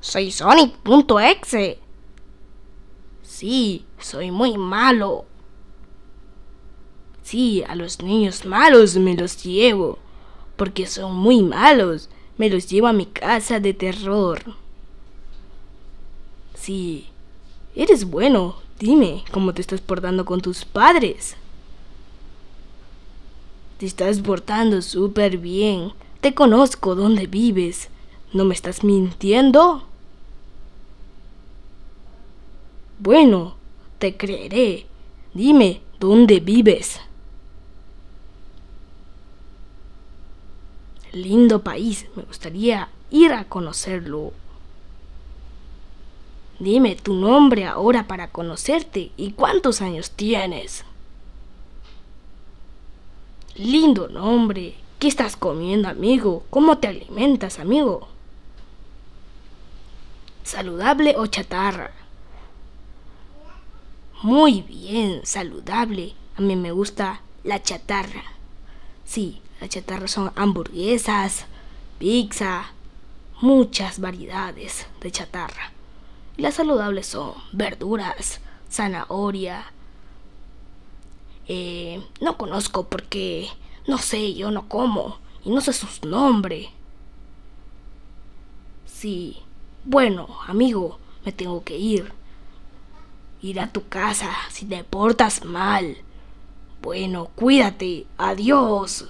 soy Sonic.exe. Sí, soy muy malo. Sí, a los niños malos me los llevo, porque son muy malos. Me los llevo a mi casa de terror. Sí, eres bueno. Dime cómo te estás portando con tus padres. Te estás portando súper bien. Te conozco dónde vives. ¿No me estás mintiendo? Bueno, te creeré. Dime, ¿dónde vives? Lindo país, me gustaría ir a conocerlo. Dime tu nombre ahora para conocerte y cuántos años tienes. Lindo nombre. ¿Qué estás comiendo, amigo? ¿Cómo te alimentas, amigo? ¿Saludable o chatarra? Muy bien, saludable. A mí me gusta la chatarra. Sí, la chatarra son hamburguesas, pizza, muchas variedades de chatarra. Las saludables son verduras, zanahoria. Eh, no conozco porque no sé, yo no como y no sé sus nombres. Sí, bueno, amigo, me tengo que ir. Ir a tu casa si te portas mal. Bueno, cuídate. Adiós.